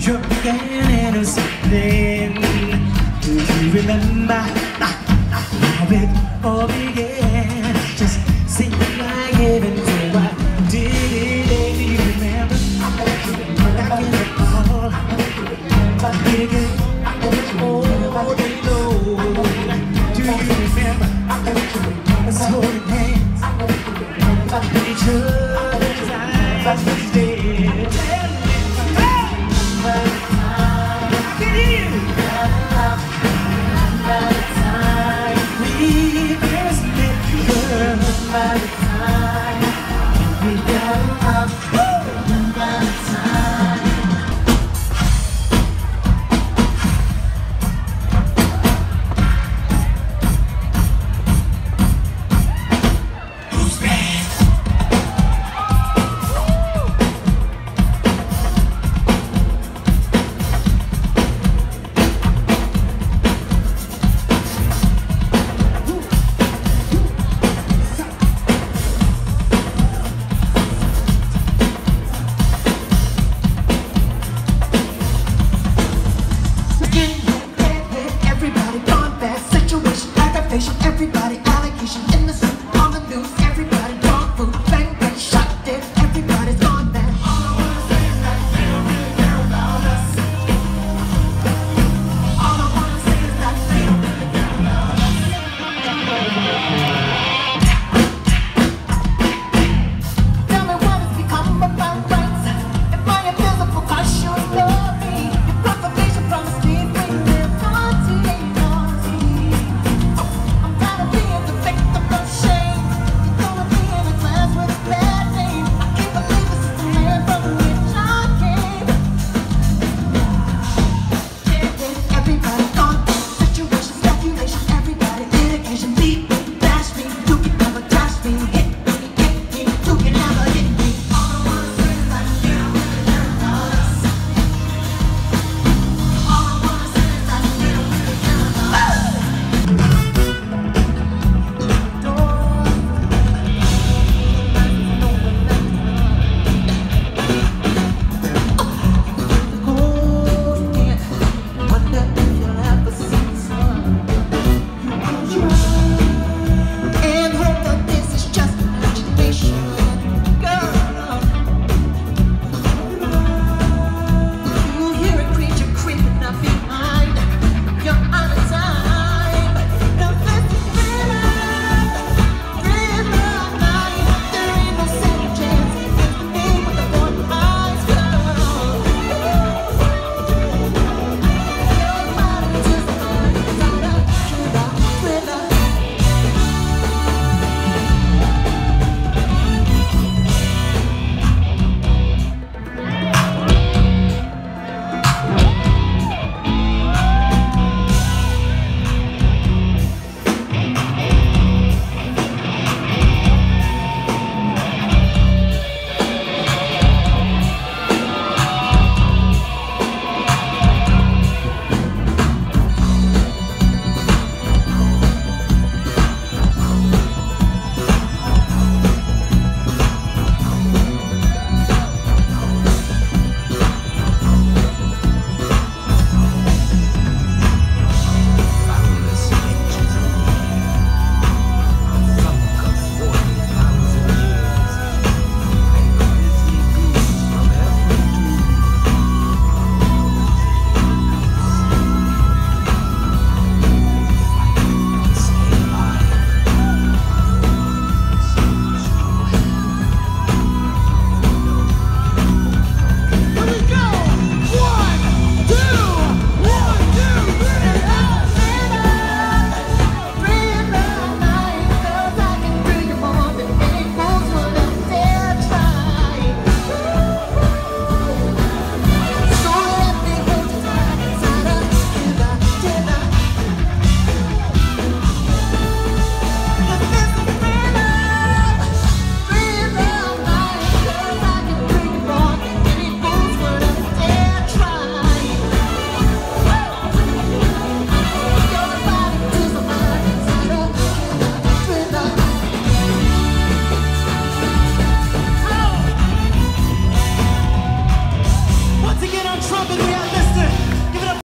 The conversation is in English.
You're an Do you remember how it all began? Just seemed like did it. You remember? My time